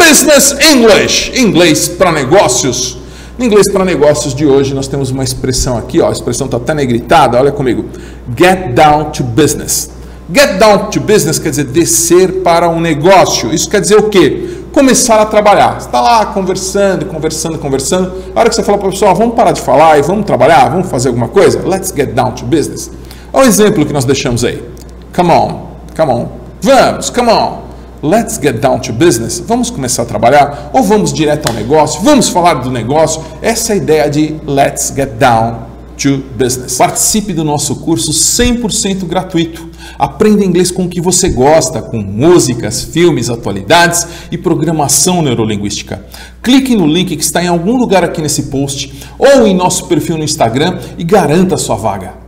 Business English, inglês para negócios. No inglês para negócios de hoje nós temos uma expressão aqui, ó, a expressão está até negritada, olha comigo. Get down to business. Get down to business quer dizer descer para um negócio. Isso quer dizer o quê? Começar a trabalhar. Você está lá conversando, conversando, conversando. A hora que você fala para o pessoal, vamos parar de falar e vamos trabalhar, vamos fazer alguma coisa? Let's get down to business. Olha o exemplo que nós deixamos aí. Come on, come on. Vamos, come on. Let's get down to business. Vamos começar a trabalhar ou vamos direto ao negócio? Vamos falar do negócio? Essa é a ideia de let's get down to business. Participe do nosso curso 100% gratuito. Aprenda inglês com o que você gosta, com músicas, filmes, atualidades e programação neurolinguística. Clique no link que está em algum lugar aqui nesse post ou em nosso perfil no Instagram e garanta sua vaga.